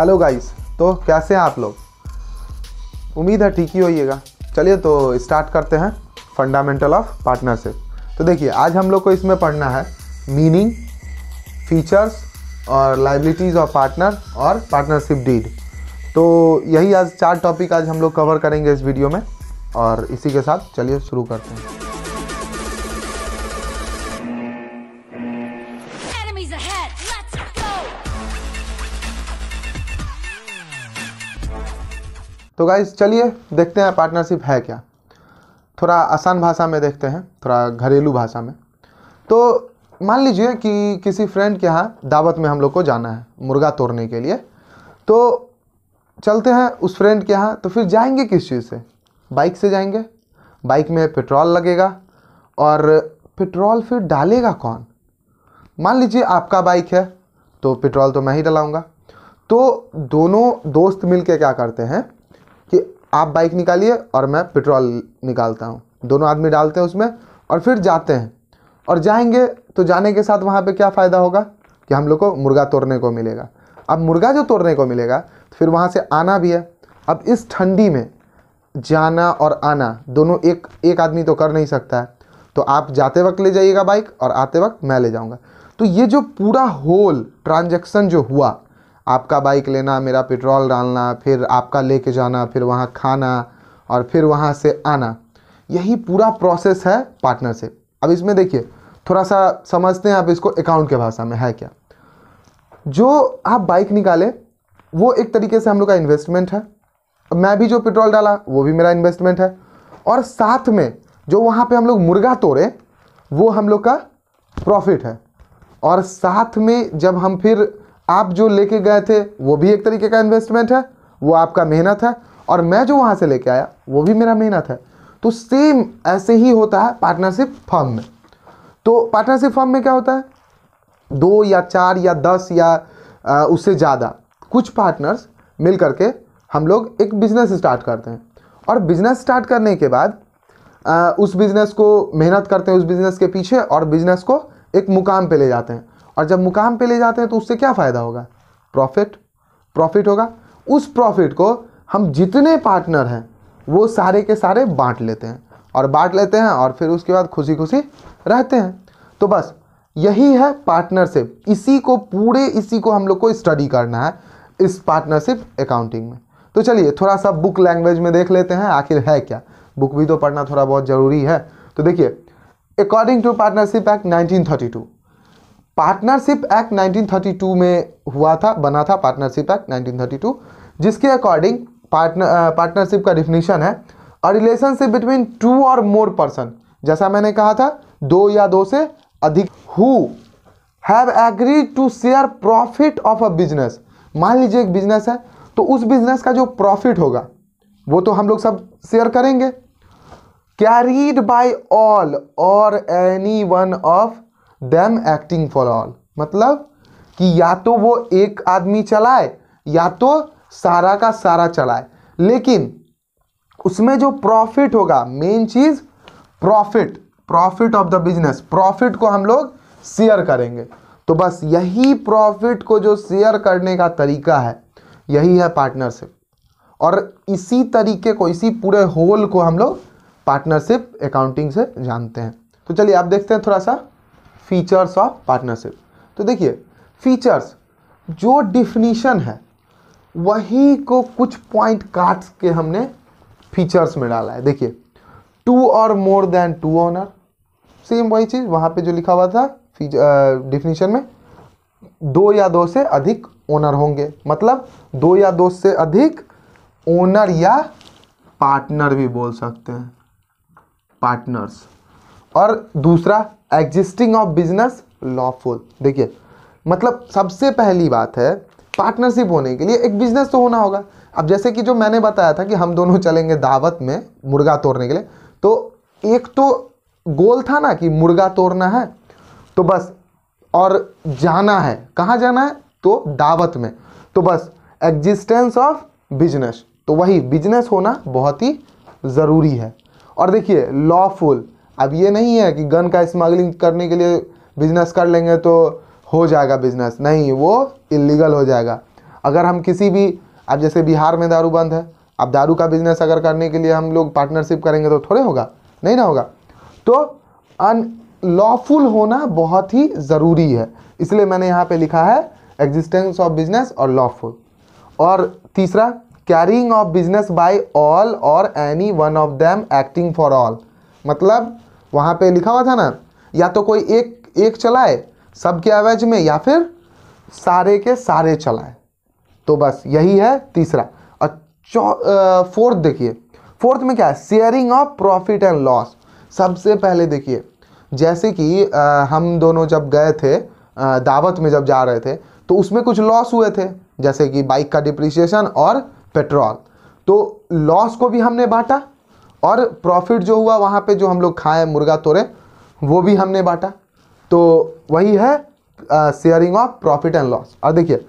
Hello guys तो कैसे हैं आप लोग? उम्मीद है ठीक ही होइएगा। चलिए तो स्टार्ट करते हैं फंडामेंटल ऑफ़ पार्टनरशिप तो देखिए, आज हम लोग को इसमें पढ़ना है मीनिंग फीचर्स और लाइबिलिटीज़ ऑफ़ पार्टनर और पार्टनरशिप डीड तो यही आज चार टॉपिक आज हम लोग कवर करेंगे इस वीडियो में और इसी के साथ चलिए शुरू करते हैं। Enemies ahead! तो गाइज़ चलिए देखते हैं पार्टनरशिप है क्या। थोड़ा आसान भाषा में देखते हैं, थोड़ा घरेलू भाषा में। तो मान लीजिए कि किसी फ्रेंड के यहाँ दावत में हम लोग को जाना है, मुर्गा तोड़ने के लिए। तो चलते हैं उस फ्रेंड के यहाँ तो फिर जाएँगे किस चीज़ से? बाइक से जाएँगे। बाइक में पेट्रोल लगेगा और पेट्रोल फिर डालेगा कौन? मान लीजिए आपका बाइक है तो पेट्रोल तो मैं ही डलाऊँगा। तो दोनों दोस्त मिलके क्या करते हैं आप बाइक निकालिए और मैं पेट्रोल निकालता हूँ। दोनों आदमी डालते हैं उसमें और फिर जाते हैं। और जाएँगे तो जाने के साथ वहाँ पे क्या फ़ायदा होगा? कि हम लोग को मुर्गा तोड़ने को मिलेगा। अब मुर्गा जो तोड़ने को मिलेगा तो फिर वहाँ से आना भी है। अब इस ठंडी में जाना और आना दोनों एक एक आदमी तो कर नहीं सकता है। तो आप जाते वक्त ले जाइएगा बाइक और आते वक्त मैं ले जाऊँगा। तो ये जो पूरा होल ट्रांजेक्शन जो हुआ आपका बाइक लेना, मेरा पेट्रोल डालना, फिर आपका लेके जाना, फिर वहाँ खाना और फिर वहाँ से आना, यही पूरा प्रोसेस है पार्टनरशिप अब इसमें देखिए थोड़ा सा समझते हैं आप इसको अकाउंट के भाषा में, है क्या? जो आप बाइक निकाले, वो एक तरीके से हम लोग का इन्वेस्टमेंट है। मैं भी जो पेट्रोल डाला, वो भी मेरा इन्वेस्टमेंट है। और साथ में जो वहाँ पे हम लोग मुर्गा तोड़े, वो हम लोग का प्रॉफिट है। और साथ में जब हम फिर आप जो लेके गए थे, वो भी एक तरीके का इन्वेस्टमेंट है, वो आपका मेहनत है, और मैं जो वहाँ से लेके आया, वो भी मेरा मेहनत है। तो सेम ऐसे ही होता है पार्टनरशिप फर्म में। तो पार्टनरशिप फर्म में क्या होता है? दो या चार या दस या उससे ज़्यादा कुछ पार्टनर्स मिल करके हम लोग एक बिज़नेस स्टार्ट करते हैं। और बिज़नेस स्टार्ट करने के बाद उस बिज़नेस को मेहनत करते हैं उस बिज़नेस के पीछे, और बिज़नेस को एक मुकाम पे ले जाते हैं। और जब मुकाम पे ले जाते हैं तो उससे क्या फ़ायदा होगा? प्रॉफिट प्रॉफिट होगा। उस प्रॉफिट को हम जितने पार्टनर हैं, वो सारे के सारे बांट लेते हैं और बांट लेते हैं और फिर उसके बाद खुशी खुशी रहते हैं। तो बस, यही है पार्टनरशिप इसी को पूरे, इसी को हम लोग को स्टडी करना है इस पार्टनरशिप अकाउंटिंग में। तो चलिए, थोड़ा सा बुक लैंग्वेज में देख लेते हैं, आखिर है क्या? बुक भी तो पढ़ना थोड़ा बहुत ज़रूरी है। तो देखिए according to partnership act 1932 partnership act 1932 में हुआ था, बना था पार्टनरशिप एक्ट 1932 जिसके अकॉर्डिंग पार्टनर पार्टनरशिप का डिफिनीशन है, अ रिलेशनशिप बिटवीन टू और मोर पर्सन जैसा मैंने कहा था, दो या दो से अधिक who have agreed to share profit of a business मान लीजिए एक बिज़नेस है तो उस बिज़नेस का जो प्रॉफिट होगा, वो तो हम लोग सब शेयर करेंगे। कैरीड बाय ऑल और any one of them acting for all मतलब कि या तो वो एक आदमी चलाए, या तो सारा का सारा चलाए। लेकिन उसमें जो प्रॉफिट होगा main cheese profit profit of the business profit को हम लोग शेयर करेंगे। तो बस यही प्रॉफिट को जो शेयर करने का तरीका है, यही है पार्टनरशिप और इसी तरीके को, इसी पूरे होल को हम लोग पार्टनरशिप अकाउंटिंग से जानते हैं। तो चलिए आप देखते हैं थोड़ा सा। फीचर्स ऑफ़ पार्टनरशिप तो देखिए फीचर्स जो डिफिनीशन है, वही को कुछ पॉइंट काट के हमने फीचर्स में डाला है। देखिए टू और more than two owner same वही चीज़, वहाँ पे जो लिखा हुआ था डिफिनीशन में, दो या दो से अधिक ओनर होंगे। मतलब दो या दो से अधिक ओनर या पार्टनर भी बोल सकते हैं। पार्टनर्स और दूसरा एग्जिस्टिंग ऑफ़ बिज़नेस लॉफुल देखिए मतलब सबसे पहली बात है पार्टनरशिप होने के लिए एक बिज़नेस तो होना होगा। अब जैसे कि जो मैंने बताया था कि हम दोनों चलेंगे दावत में मुर्गा तोड़ने के लिए तो एक तो गोल था ना कि मुर्गा तोड़ना है तो बस, और जाना है। कहाँ जाना है? तो दावत में। तो बस एग्जिस्टेंस ऑफ़ बिज़नेस तो वही बिज़नेस होना बहुत ही ज़रूरी है। और देखिए लॉफुल अब ये नहीं है कि गन का स्मगलिंग करने के लिए बिज़नेस कर लेंगे तो हो जाएगा बिज़नेस नहीं, वो इलीगल हो जाएगा। अगर हम किसी भी, अब जैसे बिहार में दारू बंद है, अब दारू का बिज़नेस अगर करने के लिए हम लोग पार्टनरशिप करेंगे तो थोड़े होगा, नहीं ना होगा। तो अनलॉफुल होना बहुत ही ज़रूरी है। इसलिए मैंने यहाँ पे लिखा है एग्जिस्टेंस ऑफ़ बिज़नेस और लॉफुल और तीसरा carrying of business by all और any one of them acting for all मतलब वहाँ पे लिखा हुआ था ना या तो कोई एक एक चलाए सबके एवज में या फिर सारे के सारे चलाए। तो बस यही है तीसरा। और फोर्थ देखिए। फोर्थ में क्या है? Sharing of profit and loss सबसे पहले देखिए जैसे कि अ, हम दोनों जब गए थे अ, दावत में जब जा रहे थे तो उसमें कुछ लॉस हुए थे जैसे कि बाइक का डिप्रिसिएशन और पेट्रोल तो लॉस को भी हमने बांटा। और प्रॉफिट जो हुआ वहाँ पे जो हम लोग खाए, मुर्गा तोड़े, वो भी हमने बांटा। तो वही है sharing of profit and loss और देखिए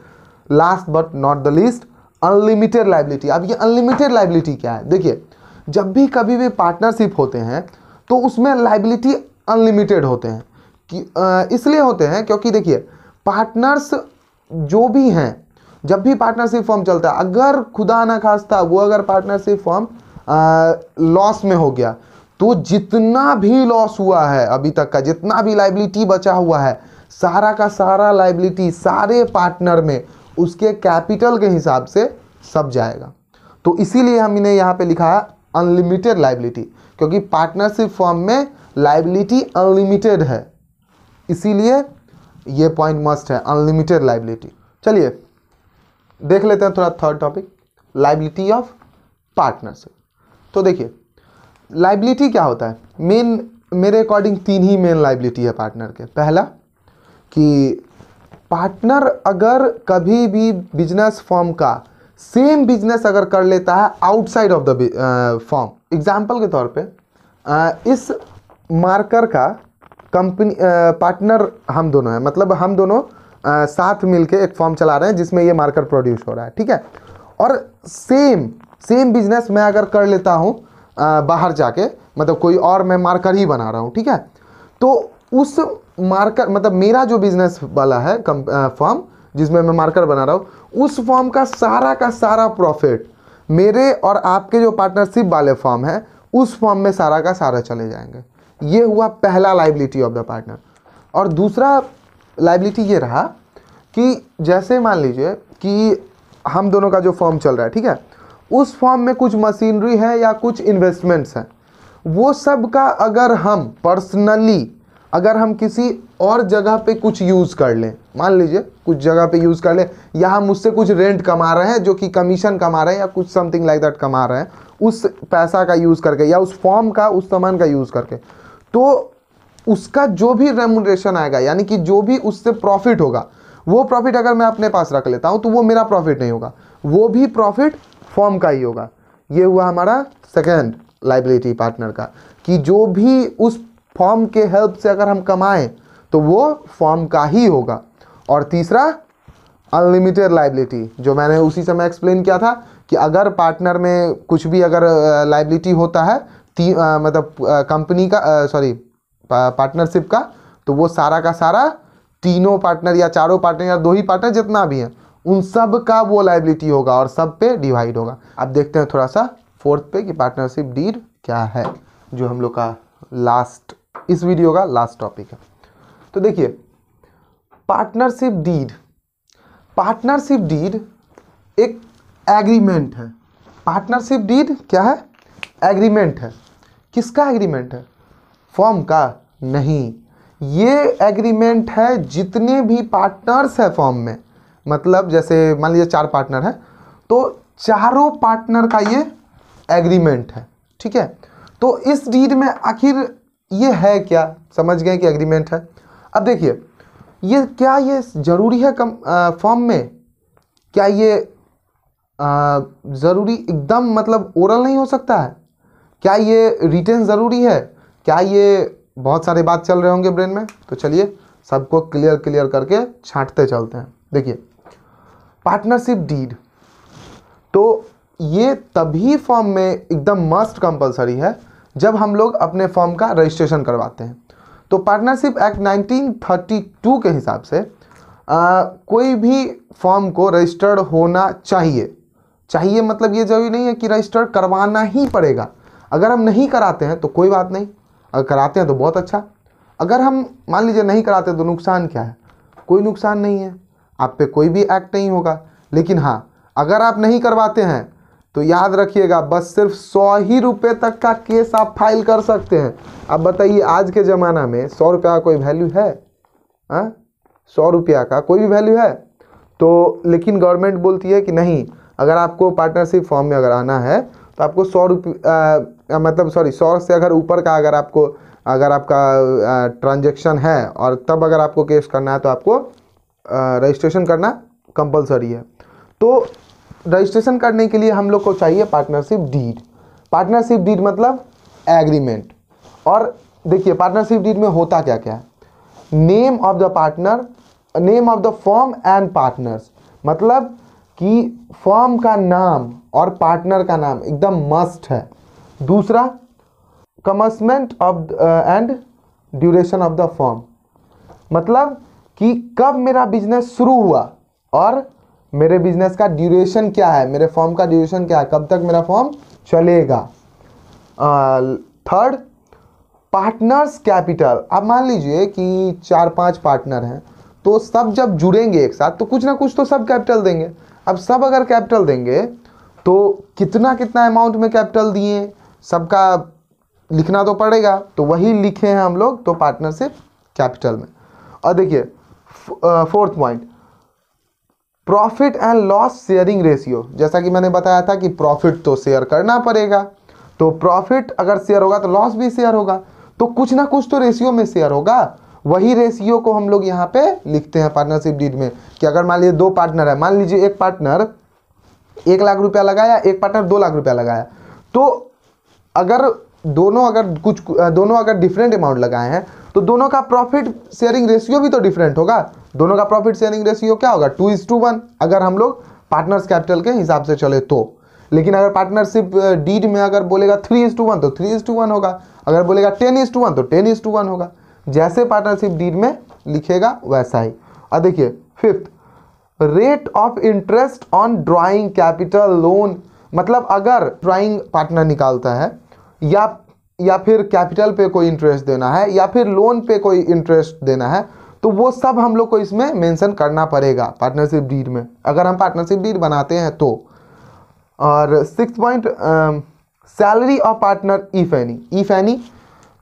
last but not the least unlimited liability अब ये अनलिमिटेड लाइबिलिटी क्या है? देखिए, जब भी कभी भी पार्टनरशिप होते हैं तो उसमें लाइबिलिटी अनलिमिटेड होते हैं। कि इसलिए होते हैं क्योंकि देखिए पार्टनर्स जो भी हैं, जब भी पार्टनरशिप फॉर्म चलता है, अगर खुदा ना खास्ता वो अगर पार्टनरशिप फॉर्म लॉस में हो गया। तो जितना भी लॉस हुआ है अभी तक का, जितना भी लाइबिलिटी बचा हुआ है, सारा का सारा लाइबिलिटी सारे पार्टनर में उसके कैपिटल के हिसाब से सब जाएगा। तो इसीलिए हमने यहाँ पे लिखा है अनलिमिटेड लाइबिलिटी क्योंकि पार्टनरशिप फॉर्म में लाइबिलिटी अनलिमिटेड है। इसीलिए ये पॉइंट मस्ट है अनलिमिटेड लाइबिलिटी चलिए, देख लेते हैं थोड़ा third topic liability of partnership तो देखिए लाइबिलिटी क्या होता है? मेन मेरे अकॉर्डिंग तीन ही मेन लाइबिलिटी है पार्टनर के। पहला कि पार्टनर अगर कभी भी बिज़नेस फॉर्म का सेम बिज़नेस अगर कर लेता है outside of the firm example के तौर पे अ, इस मार्कर का कंपनी पार्टनर हम दोनों हैं। मतलब हम दोनों अ, साथ मिलके एक फॉर्म चला रहे हैं जिसमें ये मार्कर प्रोड्यूस हो रहा है। ठीक है? और सेम सेम बिज़नेस मैं अगर कर लेता हूँ बाहर जाके मतलब कोई और मैं मार्कर ही बना रहा हूँ, ठीक है? तो उस मार्कर मतलब मेरा जो बिज़नेस वाला है कम फॉर्म जिसमें मैं मार्कर बना रहा हूँ, उस फॉर्म का सारा का सारा प्रॉफिट मेरे और आपके जो पार्टनरशिप वाले फॉर्म है, उस फॉर्म में सारा का सारा चले जाएँगे। ये हुआ पहला लाइबिलिटी ऑफ़ द पार्टनर और दूसरा लाइबिलिटी ये रहा कि जैसे मान लीजिए कि हम दोनों का जो फॉर्म चल रहा है, ठीक है? उस फॉर्म में कुछ मशीनरी है या कुछ इन्वेस्टमेंट्स हैं। वो सब का अगर हम पर्सनली अगर हम किसी और जगह पे कुछ यूज़ कर लें, मान लीजिए कुछ जगह पे यूज़ कर लें, या हम उससे कुछ रेंट कमा रहे हैं, जो कि कमीशन कमा रहे हैं, या कुछ समथिंग लाइक दैट कमा रहे हैं, उस पैसा का यूज़ करके, या उस फॉर्म का, उस सामान का यूज़ करके तो उसका जो भी रेमुनरेशन आएगा, यानी कि जो भी उससे प्रॉफिट होगा, वो प्रॉफिट अगर मैं अपने पास रख लेता हूँ तो वो मेरा प्रॉफिट नहीं होगा। वो भी प्रॉफिट फॉर्म का ही होगा। ये हुआ हमारा सेकेंड लाइबिलिटी पार्टनर का कि जो भी उस फॉर्म के हेल्प से अगर हम कमाएँ तो वो फॉर्म का ही होगा। और तीसरा अनलिमिटेड लाइबिलिटी जो मैंने उसी समय एक्सप्लेन किया था कि अगर पार्टनर में कुछ भी अगर लाइबिलिटी होता है ती, अ, मतलब कंपनी का सॉरी पार्टनरशिप का तो वो सारा का सारा तीनों पार्टनर या चारों पार्टनर या दो ही पार्टनर जितना भी हैं उन सब का वो लाइबिलिटी होगा और सब पे डिवाइड होगा। अब देखते हैं थोड़ा सा फोर्थ पे कि पार्टनरशिप डीड क्या है, जो हम लोग का लास्ट इस वीडियो का लास्ट टॉपिक है। तो देखिए पार्टनरशिप डीड पार्टनरशिप डीड एक एग्रीमेंट है। पार्टनरशिप डीड क्या है? एग्रीमेंट है। किसका एग्रीमेंट है? फॉर्म का नहीं। ये एग्रीमेंट है जितने भी पार्टनर्स है फॉर्म में मतलब जैसे मान लीजिए चार पार्टनर है तो चारों पार्टनर का ये एग्रीमेंट है, ठीक है? तो इस डीड में आखिर ये है क्या? समझ गए कि एग्रीमेंट है? अब देखिए, ये क्या ये ज़रूरी है कम फॉर्म में? क्या ये ज़रूरी एकदम मतलब ओरल नहीं हो सकता है? क्या ये रिटर्न ज़रूरी है? क्या ये बहुत सारे बात चल रहे होंगे ब्रेन में? तो चलिए, सबको क्लियर क्लियर करके छांटते चलते हैं। देखिए पार्टनरशिप डीड तो ये तभी फॉर्म में एकदम मस्ट कंपलसरी है जब हम लोग अपने फॉर्म का रजिस्ट्रेशन करवाते हैं। तो पार्टनरशिप एक्ट 1932 के हिसाब से आ, कोई भी फॉर्म को रजिस्टर्ड होना चाहिए। चाहिए मतलब ये ज़रूरी नहीं है कि रजिस्टर करवाना ही पड़ेगा। अगर हम नहीं कराते हैं तो कोई बात नहीं। अगर कराते हैं तो बहुत अच्छा। अगर हम मान लीजिए नहीं कराते तो नुकसान क्या है? कोई नुकसान नहीं है। आप पे कोई भी एक्ट नहीं होगा। लेकिन हाँ अगर आप नहीं करवाते हैं तो याद रखिएगा, बस सिर्फ़ सौ ही रुपये तक का केस आप फ़ाइल कर सकते हैं। अब बताइए, आज के ज़माना में सौ रुपये कोई वैल्यू है? हाँ? सौ रुपया का कोई भी वैल्यू है? तो लेकिन गवर्नमेंट बोलती है कि नहीं, अगर आपको पार्टनरशिप फॉर्म में अगर आना है तो आपको सौ रुपये मतलब सॉरी सौ से अगर ऊपर का अगर आपको, अगर आपका ट्रांजेक्शन है, और तब अगर आपको केस करना है तो आपको रजिस्ट्रेशन करना कंपलसरी है। तो रजिस्ट्रेशन करने के लिए हम लोग को चाहिए पार्टनरशिप डीड पार्टनरशिप डीड मतलब एग्रीमेंट और देखिए पार्टनरशिप डीड में होता क्या क्या है? Name of the partner name of the firm and partners मतलब कि फॉर्म का नाम और पार्टनर का नाम एकदम मस्ट है। दूसरा commencement of and duration of the firm मतलब कि कब मेरा बिज़नेस शुरू हुआ और मेरे बिज़नेस का ड्यूरेशन क्या है, मेरे फॉर्म का ड्यूरेशन क्या है, कब तक मेरा फॉर्म चलेगा। थर्ड पार्टनर्स कैपिटल अब मान लीजिए कि चार पाँच पार्टनर हैं तो सब जब जुड़ेंगे एक साथ तो कुछ ना कुछ तो सब कैपिटल देंगे। अब सब अगर कैपिटल देंगे तो कितना कितना अमाउंट में कैपिटल दिए, सबका लिखना तो पड़ेगा तो वही लिखे हैं हम लोग तो पार्टनरशिप कैपिटल में। और देखिए fourth point profit and loss sharing ratio जैसा कि मैंने बताया था कि प्रॉफिट तो शेयर करना पड़ेगा। तो प्रॉफिट अगर शेयर होगा तो लॉस भी शेयर होगा। तो कुछ ना कुछ तो रेशियो में शेयर होगा। वही रेशियो को हम लोग यहाँ पे लिखते हैं पार्टनरशिप डीड में कि अगर मान लीजिए दो पार्टनर है, मान लीजिए एक पार्टनर एक लाख रुपया लगाया, एक पार्टनर दो लाख रुपया लगाया। तो अगर दोनों अगर कुछ, दोनों अगर डिफरेंट अमाउंट लगाए हैं तो दोनों का प्रॉफिट शेयरिंग रेशियो भी तो डिफरेंट होगा। दोनों का प्रॉफिट शेयरिंग रेशियो क्या होगा? टू इज़ टू वन अगर हम लोग पार्टनर्स कैपिटल के हिसाब से चले तो। लेकिन अगर पार्टनरशिप डीड में अगर बोलेगा थ्री इज़ टू वन तो थ्री इज़ टू वन होगा। अगर बोलेगा टेन इज़ टू वन तो टेन इज़ टू वन होगा। जैसे पार्टनरशिप डीड में लिखेगा, वैसा ही। और देखिए fifth rate of interest on drawing capital loan मतलब अगर ड्राइंग पार्टनर निकालता है, या या फिर कैपिटल पे कोई इंटरेस्ट देना है, या फिर लोन पे कोई इंटरेस्ट देना है तो वो सब हम लोग को इसमें मेंशन करना पड़ेगा पार्टनरशिप डीड में। अगर हम पार्टनरशिप डीड बनाते हैं तो। और six point salary of partner if any if any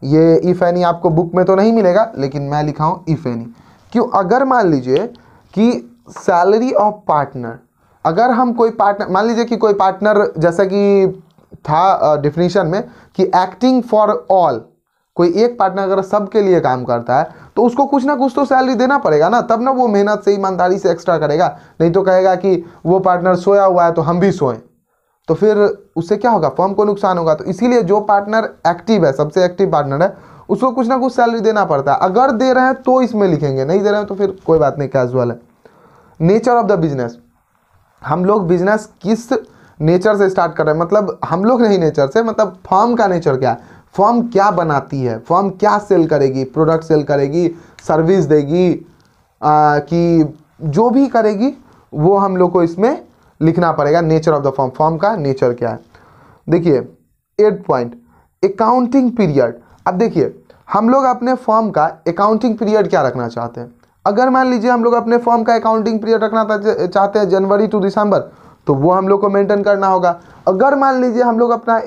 ये इफ़ एनी आपको बुक में तो नहीं मिलेगा, लेकिन मैं लिखा हूँ इफ़ एनी क्यों? अगर मान लीजिए कि सैलरी ऑफ़ पार्टनर अगर हम कोई पार्टनर मान लीजिए कि कोई पार्टनर जैसा कि था डिफिनीशन में कि एक्टिंग फॉर ऑल कोई एक पार्टनर अगर सबके लिए काम करता है तो उसको कुछ ना कुछ तो सैलरी देना पड़ेगा ना, तब ना वो मेहनत से ईमानदारी से एक्स्ट्रा करेगा। नहीं तो कहेगा कि वो पार्टनर सोया हुआ है तो हम भी सोएँ। तो फिर उससे क्या होगा? फर्म को नुकसान होगा। तो इसीलिए जो पार्टनर एक्टिव है, सबसे एक्टिव पार्टनर है, उसको कुछ ना कुछ सैलरी देना पड़ता है। अगर दे रहे हैं तो इसमें लिखेंगे, नहीं दे रहे हैं तो फिर कोई बात नहीं कैजुअल है। नेचर ऑफ़ द बिज़नेस हम लोग बिज़नेस किस नेचर से स्टार्ट कर रहे हैं। मतलब हम लोग नहीं नेचर से मतलब फॉर्म का नेचर क्या? है फॉर्म क्या बनाती है? फॉर्म क्या सेल करेगी? प्रोडक्ट सेल करेगी? सर्विस देगी? आ, कि जो भी करेगी वो हम लोग को इसमें लिखना पड़ेगा nature of the firm. Firm का नेचर क्या है? देखिए एट पॉइंट अकाउंटिंग पीरियड अब देखिए हम लोग अपने फॉर्म का अकाउंटिंग पीरियड क्या रखना चाहते हैं? अगर मान लीजिए हम लोग अपने फॉर्म का अकाउंटिंग पीरियड रखना चाहते हैं जनवरी टू दिसंबर तो वो हम लोग को मेंटेन करना होगा। अगर मान लीजिए हम लोग अपना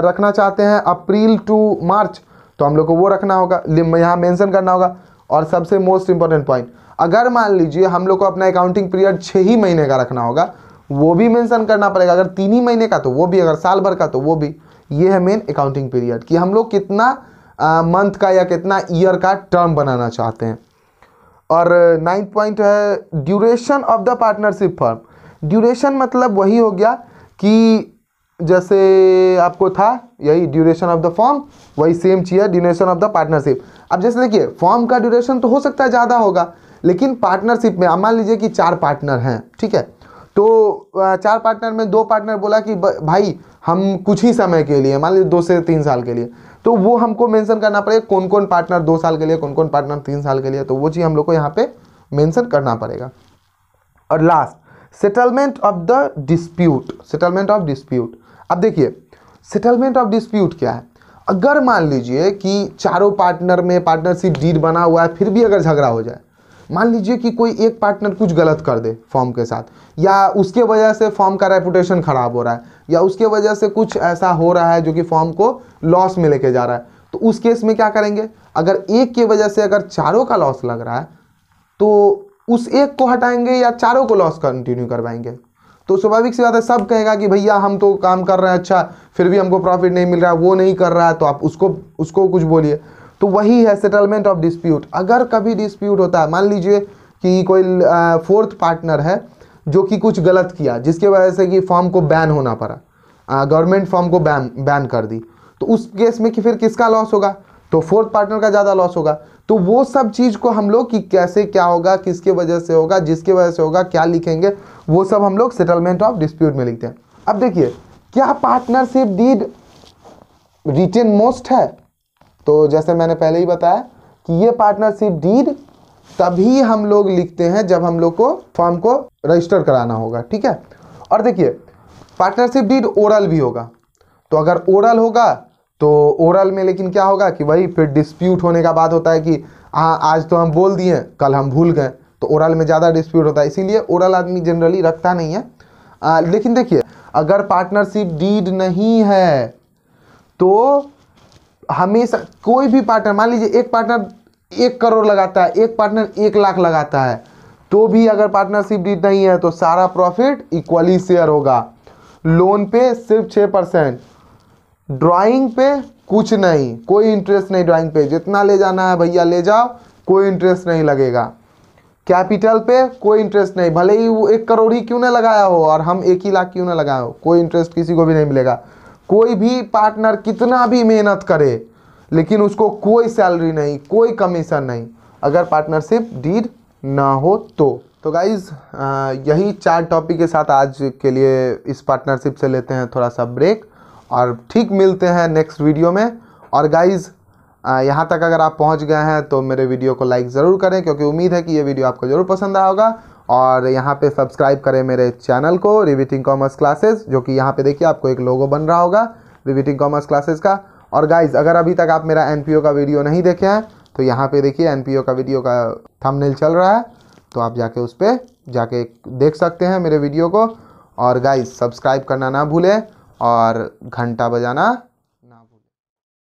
रखना चाहते हैं अप्रैल टू मार्च तो हम लोग को वो रखना होगा यहाँ मेंशन करना होगा। और सबसे मोस्ट इंपॉर्टेंट पॉइंट अगर मान लीजिए हम लोग को अपना अकाउंटिंग पीरियड छः ही महीने का रखना होगा, वो भी मेंशन करना पड़ेगा। अगर तीन ही महीने का तो वो भी, अगर साल भर का तो वो भी। ये है मेन अकाउंटिंग पीरियड कि हम लोग कितना मंथ का या कितना ईयर का टर्म बनाना चाहते हैं। और नाइन्थ पॉइंट है duration of the partnership firm duration मतलब वही हो गया कि जैसे आपको था, यही ड्यूरेशन ऑफ़ द फॉर्म वही सेम है ड्यूरेशन ऑफ़ द पार्टनरशिप अब जैसे देखिए फॉर्म का ड्यूरेशन तो हो सकता है ज़्यादा होगा, लेकिन पार्टनरशिप में, अब मान लीजिए कि चार पार्टनर हैं, ठीक है? तो चार पार्टनर में दो पार्टनर बोला कि भाई, हम कुछ ही समय के लिए, मान लीजिए दो से तीन साल के लिए। तो वो हमको मेंशन करना पड़ेगा कौन कौन पार्टनर दो साल के लिए कौन कौन पार्टनर तीन साल के लिए तो वो चीज़ हम लोग को यहाँ पे मेंशन करना पड़ेगा। और last settlement of the dispute settlement of dispute अब देखिए सेटलमेंट ऑफ़ डिस्प्यूट क्या है? अगर मान लीजिए कि चारों पार्टनर में पार्टनरशिप डीड बना हुआ है, फिर भी अगर झगड़ा हो जाए, मान लीजिए कि कोई एक पार्टनर कुछ गलत कर दे फॉर्म के साथ, या उसके वजह से फॉर्म का रेपुटेशन खराब हो रहा है, या उसके वजह से कुछ ऐसा हो रहा है जो कि फॉर्म को लॉस में लेके जा रहा है तो उस केस में क्या करेंगे? अगर एक की वजह से अगर चारों का लॉस लग रहा है तो उस एक को हटाएँगे या चारों को लॉस कंटिन्यू करवाएँगे? तो स्वाभाविक सी बात है, सब कहेगा कि भैया, हम तो काम कर रहे हैं अच्छा फिर भी हमको प्रॉफिट नहीं मिल रहा, वो नहीं कर रहा है तो आप उसको उसको कुछ बोलिए। तो वही है सेटलमेंट ऑफ़ डिस्प्यूट अगर कभी डिस्प्यूट होता है, मान लीजिए कि कोई फोर्थ पार्टनर है, जो कि कुछ गलत किया, जिसके वजह से कि फॉर्म को बैन होना पड़ा गवर्नमेंट फॉर्म को बैन बैन कर दी तो उस केस में कि फिर किसका लॉस होगा? तो फोर्थ पार्टनर का ज़्यादा लॉस होगा। तो वो सब चीज़ को हम लोग कि कैसे क्या होगा, किसके वजह से होगा, जिसके वजह से होगा, क्या लिखेंगे, वो सब हम लोग सेटलमेंट ऑफ़ डिस्प्यूट में लिखते हैं। अब देखिए, क्या पार्टनरशिप डीड रिटेन मोस्ट है? तो जैसे मैंने पहले ही बताया कि ये पार्टनरशिप डीड तभी हम लोग लिखते हैं जब हम लोग को फॉर्म को रजिस्टर कराना होगा, ठीक है? और देखिए पार्टनरशिप डीड ओरल भी होगा। तो अगर ओरल होगा तो ओरल में लेकिन क्या होगा कि वही फिर डिस्प्यूट होने का बात होता है कि हाँ आज तो हम बोल दिए कल हम भूल गए। तो ओरल में ज़्यादा डिस्प्यूट होता है। इसीलिए ओरल आदमी जनरली रखता नहीं है। आ, लेकिन देखिए अगर पार्टनरशिप डीड नहीं है तो हमेशा कोई भी पार्टनर मान लीजिए एक पार्टनर एक करोड़ लगाता है एक पार्टनर एक लाख लगाता है तो भी अगर पार्टनरशिप डीड नहीं है तो सारा प्रॉफिट इक्वली शेयर होगा। लोन पे सिर्फ़ छः परसेंट ड्राइंग पे कुछ नहीं, कोई इंटरेस्ट नहीं ड्राइंग पे। जितना ले जाना है भैया, ले जाओ, कोई इंटरेस्ट नहीं लगेगा। कैपिटल पे कोई इंटरेस्ट नहीं। भले ही वो एक करोड़ ही क्यों ना लगाया हो और हम एक ही लाख क्यों ना लगाया हो, कोई इंटरेस्ट किसी को भी नहीं मिलेगा। कोई भी पार्टनर कितना भी मेहनत करे, लेकिन उसको कोई सैलरी नहीं, कोई कमीशन नहीं। अगर पार्टनरशिप डीड ना हो तो। तो गाइज़ यही चार टॉपिक के साथ आज के लिए इस पार्टनरशिप से लेते हैं थोड़ा सा ब्रेक और ठीक मिलते हैं नेक्स्ट वीडियो में। और गाइज़ यहाँ तक अगर आप पहुँच गए हैं तो मेरे वीडियो को लाइक ज़रूर करें, क्योंकि उम्मीद है कि ये वीडियो आपको ज़रूर पसंद आया होगा। और यहाँ पे सब्सक्राइब करें मेरे चैनल को रिविटिंग कॉमर्स क्लासेस जो कि यहाँ पे देखिए आपको एक लोगो बन रहा होगा रिविटिंग कॉमर्स क्लासेस का। और गाइज़ अगर अभी तक आप मेरा एनपीओ का वीडियो नहीं देखे हैं तो यहाँ पर देखिए एनपीओ का वीडियो का थंबनेल चल रहा है तो आप जाके उस पर जाके देख सकते हैं मेरे वीडियो को। और गाइज़ सब्सक्राइब करना ना भूलें। और घंटा बजाना